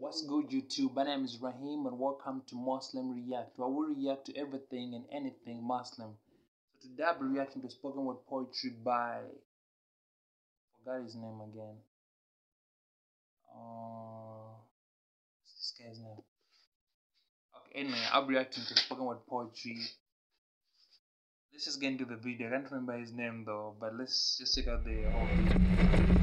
What's good, YouTube? My name is Rahim, and welcome to Muslim React, where we react to everything and anything Muslim. So today I'll be reacting to spoken word poetry by forgot his name again. Uh, what's this guy's name? Okay, anyway, I'll be reacting to spoken word poetry. Let's just get into the video. I can't remember his name though, but let's just check out the whole video.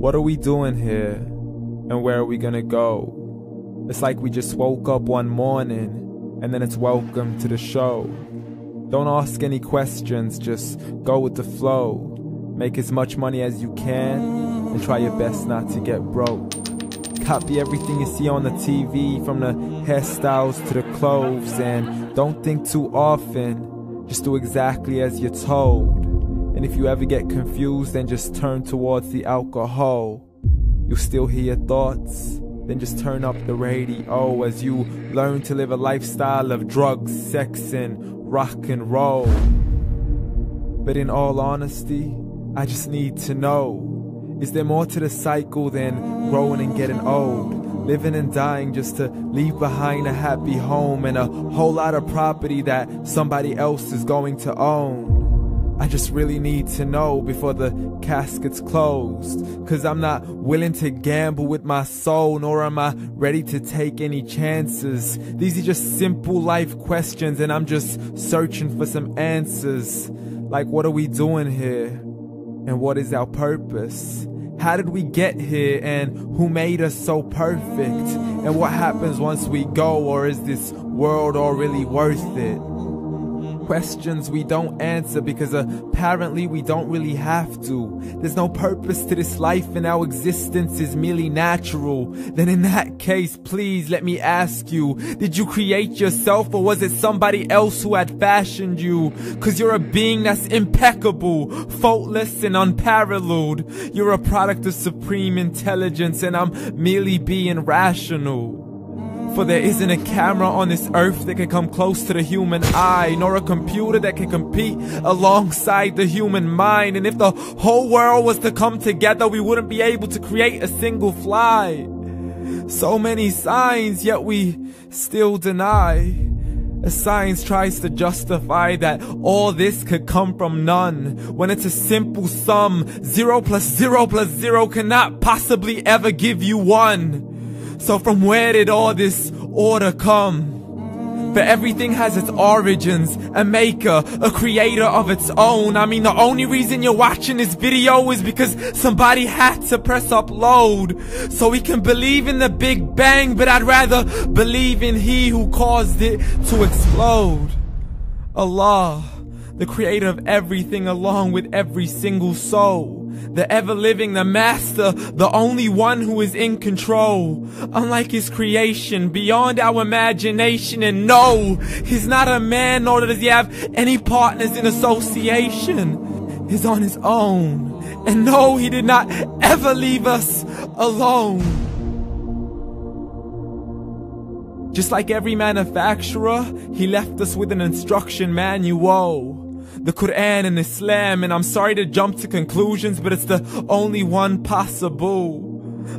What are we doing here? And where are we gonna go? It's like we just woke up one morning and then it's welcome to the show. Don't ask any questions, just go with the flow. Make as much money as you can and try your best not to get broke. Copy everything you see on the TV from the hairstyles to the clothes and don't think too often. Just do exactly as you're told. And if you ever get confused, then just turn towards the alcohol. You'll still hear thoughts. Then just turn up the radio as you learn to live a lifestyle of drugs, sex, and rock and roll. But in all honesty, I just need to know is there more to the cycle than growing and getting old? Living and dying just to leave behind a happy home and a whole lot of property that somebody else is going to own. I just really need to know before the casket's closed. Cause I'm not willing to gamble with my soul, nor am I ready to take any chances. These are just simple life questions, and I'm just searching for some answers. Like, what are we doing here? And what is our purpose? How did we get here and who made us so perfect? And what happens once we go, or is this world all really worth it? Questions we don't answer because apparently we don't really have to. There's no purpose to this life and our existence is merely natural. Then in that case, please let me ask you, did you create yourself or was it somebody else who had fashioned you? Cause you're a being that's impeccable, faultless and unparalleled. You're a product of supreme intelligence and I'm merely being rational. For there isn't a camera on this earth that can come close to the human eye, nor a computer that can compete alongside the human mind. And if the whole world was to come together, we wouldn't be able to create a single fly. So many signs, yet we still deny. As science tries to justify that all this could come from none, when it's a simple sum, zero plus zero plus zero cannot possibly ever give you one. So from where did all this order come? For everything has its origins, a maker, a creator of its own. I mean, the only reason you're watching this video is because somebody had to press upload. So we can believe in the Big Bang, but I'd rather believe in He who caused it to explode. Allah the creator of everything along with every single soul. The ever living, the master, the only one who is in control. Unlike his creation, beyond our imagination. And no, he's not a man, nor does he have any partners in association. He's on his own. And no, he did not ever leave us alone. Just like every manufacturer, he left us with an instruction manual the Quran and Islam, and I'm sorry to jump to conclusions, but it's the only one possible.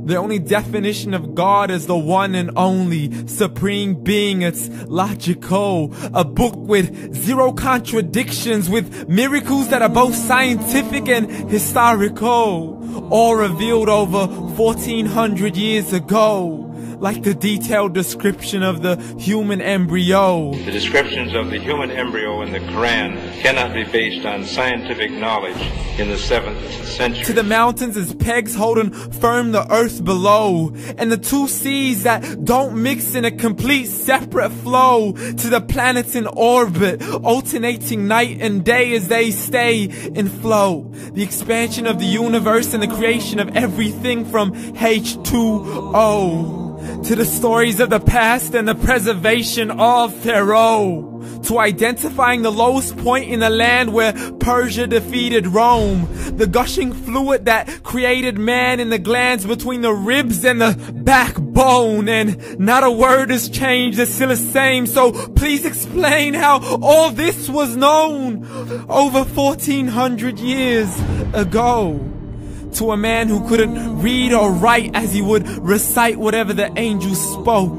The only definition of God is the one and only supreme being. It's logical. A book with zero contradictions, with miracles that are both scientific and historical. All revealed over 1400 years ago like the detailed description of the human embryo. The descriptions of the human embryo in the Quran cannot be based on scientific knowledge in the 7th century. To the mountains as pegs holding firm the earth below, and the two seas that don't mix in a complete separate flow. To the planets in orbit, alternating night and day as they stay in flow. The expansion of the universe and the creation of everything from H2O. To the stories of the past and the preservation of Pharaoh, to identifying the lowest point in the land where Persia defeated Rome, the gushing fluid that created man in the glands between the ribs and the backbone, and not a word has changed, it's still the same, so please explain how all this was known over 1400 years ago to a man who couldn't read or write as he would recite whatever the angels spoke.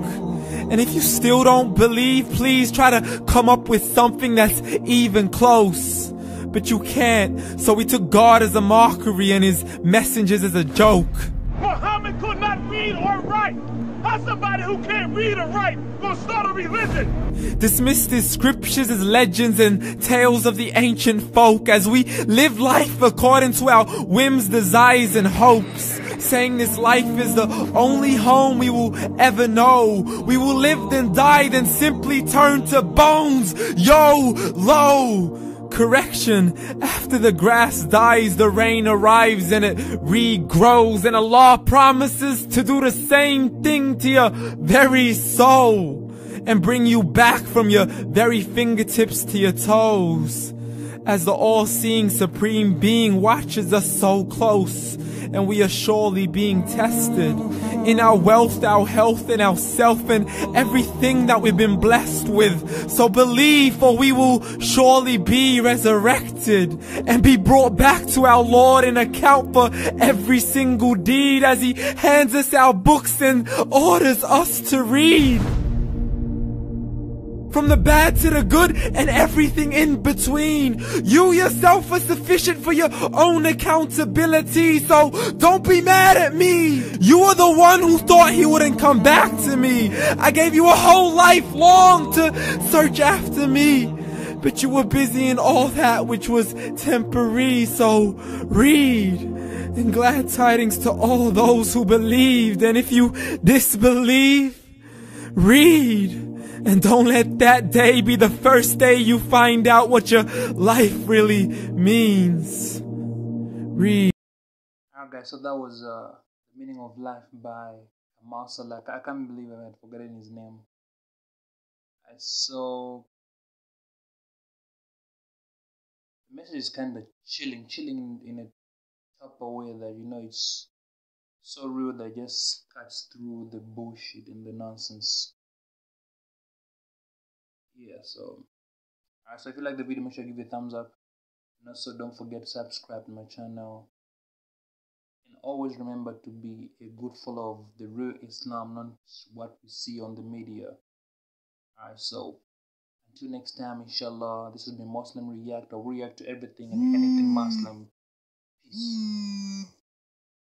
And if you still don't believe, please try to come up with something that's even close. But you can't, so we took God as a mockery and his messengers as a joke. Read or write. Somebody who can't read or write gonna start a religion? Scriptures as legends and tales of the ancient folk as we live life according to our whims, desires, and hopes. Saying this life is the only home we will ever know. We will live then die, then simply turn to bones. Yo, low correction. After the grass dies, the rain arrives and it regrows. And Allah promises to do the same thing to your very soul and bring you back from your very fingertips to your toes. As the all-seeing supreme being watches us so close and we are surely being tested in our wealth, our health, and our self, and everything that we've been blessed with. So believe, for we will surely be resurrected and be brought back to our Lord and account for every single deed as He hands us our books and orders us to read from the bad to the good and everything in between. You yourself are sufficient for your own accountability, so don't be mad at me. You are the one who thought he wouldn't come back to me. I gave you a whole life long to search after me. But you were busy in all that which was temporary, so read. And glad tidings to all those who believed. And if you disbelieve, read. And don't let that day be the first day you find out what your life really means. Read. Alright guys, so that was uh, The Meaning of Life by Amal. I can't believe I had forgotten his name. Uh, so the message is kind of chilling, chilling in a type of way that you know it's so real that just cuts through the bullshit and the nonsense yeah so alright so if you like the video make sure you give it a thumbs up. And also don't forget to subscribe to my channel. And always remember to be a good follower of the real islam not what we see on the media. Alright so until next time inshallah this has been muslim react. Or react to everything and anything muslim. Peace mm.